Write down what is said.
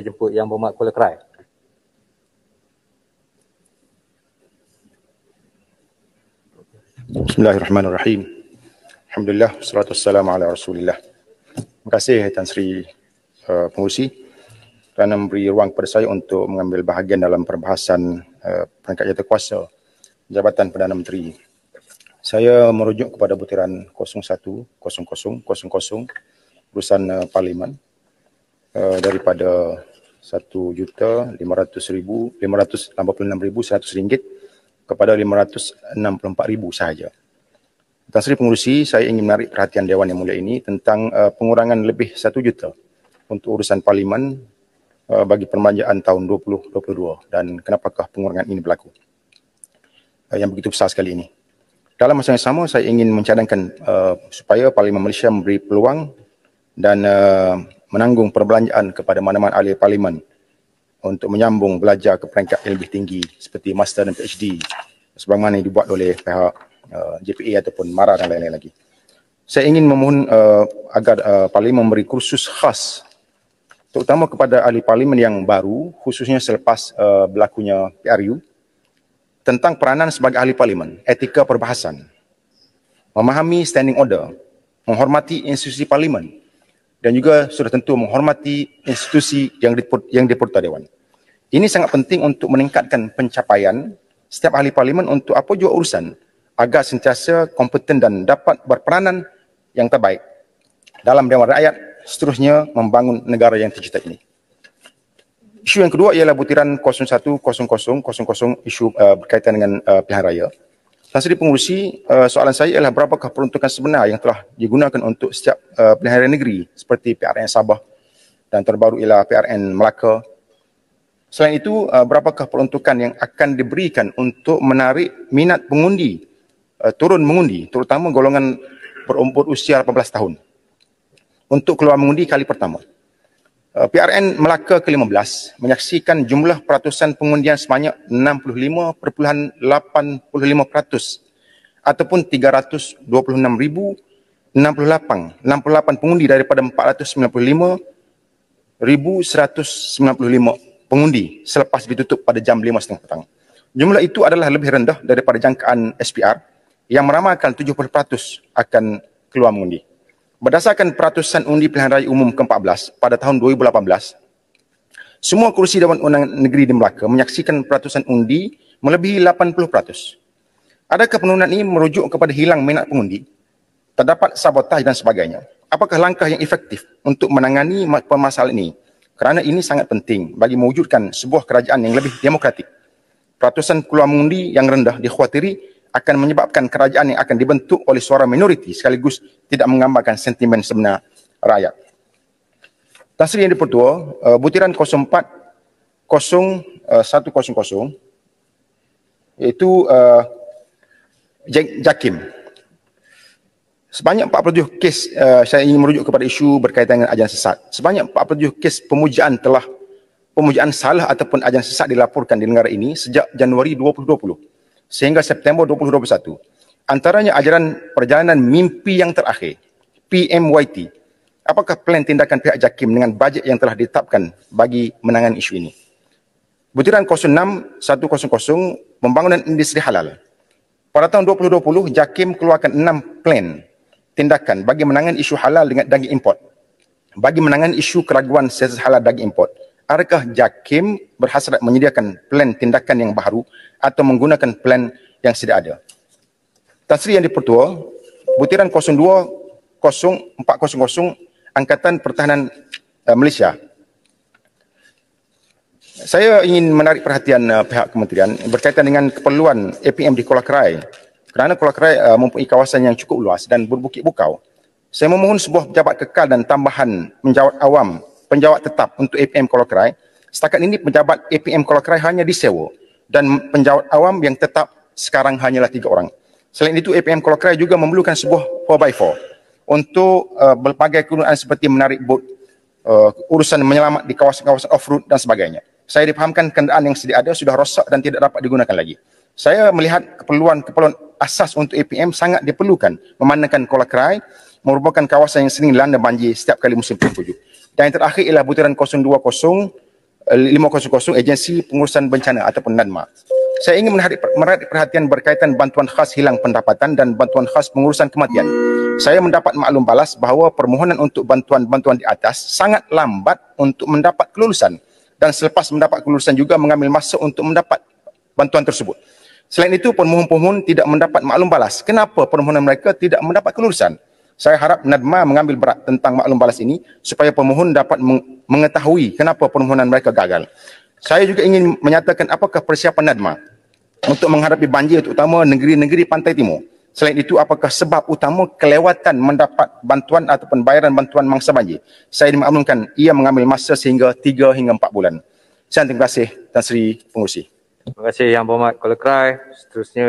jemput Yang Berhormat Kuala Kerai. Bismillahirrahmanirrahim. Alhamdulillah, salatu wassalamu ala rasulillah. Terima kasih Tan Sri uh, Pengurusi kerana memberi ruang kepada saya untuk mengambil bahagian dalam perbahasan uh, perangkat jatuh kuasa Jabatan Perdana Menteri. Saya merujuk kepada butiran 010000 urusan uh, Parlimen uh, daripada 1,500,586,100 ringgit kepada 564,000 sahaja. Tuan Sri Pengurusi, saya ingin menarik perhatian Dewan Yang Mulia ini tentang uh, pengurangan lebih 1 juta untuk urusan parlimen uh, bagi permanjaan tahun 2022 dan kenapakah pengurangan ini berlaku uh, yang begitu besar sekali ini. Dalam masa yang sama, saya ingin mencadangkan uh, supaya Parlimen Malaysia memberi peluang dan uh, menanggung perbelanjaan kepada mana-mana ahli parlimen untuk menyambung belajar ke peringkat yang lebih tinggi seperti master dan PhD sebagaimana yang dibuat oleh pihak uh, JPA ataupun MARA dan lain-lain lagi. Saya ingin memohon uh, agar uh, parlimen memberi kursus khas terutama kepada ahli parlimen yang baru khususnya selepas uh, berlakunya PRU tentang peranan sebagai ahli parlimen, etika perbahasan, memahami standing order, menghormati institusi parlimen, dan juga sudah tentu menghormati institusi yang diput, yang diperta Dewan. Ini sangat penting untuk meningkatkan pencapaian setiap ahli parlimen untuk apa jua urusan agar sentiasa kompeten dan dapat berperanan yang terbaik dalam Dewan Rakyat seterusnya membangun negara yang tercipta ini. Isu yang kedua ialah butiran 010000 isu uh, berkaitan dengan uh, pilihan raya. Tan Sri Pengurusi, uh, soalan saya ialah berapakah peruntukan sebenar yang telah digunakan untuk setiap uh, pilihan negeri seperti PRN Sabah dan terbaru ialah PRN Melaka. Selain itu, uh, berapakah peruntukan yang akan diberikan untuk menarik minat pengundi turun mengundi terutama golongan berumur usia 18 tahun untuk keluar mengundi kali pertama. Uh, PRN Melaka ke-15 menyaksikan jumlah peratusan pengundian sebanyak 65.85% ataupun 326,068 68 pengundi daripada 495,195 pengundi selepas ditutup pada jam 5.30 petang. Jumlah itu adalah lebih rendah daripada jangkaan SPR yang meramalkan 70% akan keluar mengundi. Berdasarkan peratusan undi pilihan raya umum ke-14 pada tahun 2018, semua kursi Dewan Undangan Negeri di Melaka menyaksikan peratusan undi melebihi 80%. Adakah penurunan ini merujuk kepada hilang minat pengundi, terdapat sabotaj dan sebagainya? Apakah langkah yang efektif untuk menangani permasalahan ini? Kerana ini sangat penting bagi mewujudkan sebuah kerajaan yang lebih demokratik. Peratusan keluar mengundi yang rendah dikhawatiri akan menyebabkan kerajaan yang akan dibentuk oleh suara minoriti sekaligus tidak menggambarkan sentimen sebenar rakyat. Tasri yang dipertua, uh, butiran 04 0100 iaitu uh, JAKIM. Sebanyak 47 kes uh, saya ingin merujuk kepada isu berkaitan dengan ajaran sesat. Sebanyak 47 kes pemujaan telah pemujaan salah ataupun ajaran sesat dilaporkan di negara ini sejak Januari 2020 sehingga September 2021. Antaranya ajaran perjalanan mimpi yang terakhir, PMYT. Apakah plan tindakan pihak JAKIM dengan bajet yang telah ditetapkan bagi menangani isu ini? Butiran 06-100 Pembangunan Industri Halal. Pada tahun 2020, JAKIM keluarkan enam plan tindakan bagi menangani isu halal dengan daging import. Bagi menangani isu keraguan siasat halal daging import. Adakah JAKIM berhasrat menyediakan plan tindakan yang baru atau menggunakan plan yang sedia ada. Tasri yang dipertua, butiran 020400 Angkatan Pertahanan uh, Malaysia. Saya ingin menarik perhatian uh, pihak kementerian berkaitan dengan keperluan APM di Kuala Kerai. Kerana Kuala Kerai uh, mempunyai kawasan yang cukup luas dan berbukit bukau. Saya memohon sebuah pejabat kekal dan tambahan penjawat awam, penjawat tetap untuk APM Kuala Kerai. Setakat ini pejabat APM Kuala Kerai hanya disewa dan penjawat awam yang tetap sekarang hanyalah tiga orang. Selain itu, APM Kolokrai juga memerlukan sebuah 4x4 untuk uh, berbagai kegunaan seperti menarik bot, uh, urusan menyelamat di kawasan-kawasan off-road dan sebagainya. Saya dipahamkan kenderaan yang sedia ada sudah rosak dan tidak dapat digunakan lagi. Saya melihat keperluan-keperluan asas untuk APM sangat diperlukan memandangkan Kolokrai merupakan kawasan yang sering dilanda banjir setiap kali musim penghujan. Dan yang terakhir ialah butiran 020 500 Agensi Pengurusan Bencana ataupun NADMA. Saya ingin menarik, perhatian berkaitan bantuan khas hilang pendapatan dan bantuan khas pengurusan kematian. Saya mendapat maklum balas bahawa permohonan untuk bantuan-bantuan di atas sangat lambat untuk mendapat kelulusan dan selepas mendapat kelulusan juga mengambil masa untuk mendapat bantuan tersebut. Selain itu, pemohon-pemohon tidak mendapat maklum balas. Kenapa permohonan mereka tidak mendapat kelulusan? Saya harap NADMA mengambil berat tentang maklum balas ini supaya pemohon dapat mengetahui kenapa permohonan mereka gagal. Saya juga ingin menyatakan apakah persiapan NADMA untuk menghadapi banjir terutama negeri-negeri pantai timur. Selain itu, apakah sebab utama kelewatan mendapat bantuan ataupun bayaran bantuan mangsa banjir? Saya dimaklumkan ia mengambil masa sehingga 3 hingga 4 bulan. Saya terima kasih Tan Sri Pengurusi. Terima kasih Yang Berhormat Kuala Krai. Seterusnya